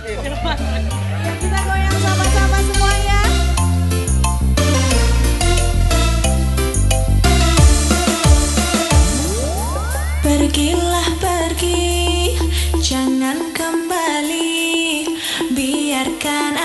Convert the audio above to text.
Ya, kita goyang sama-sama semuanya. Pergilah pergi, jangan kembali, biarkan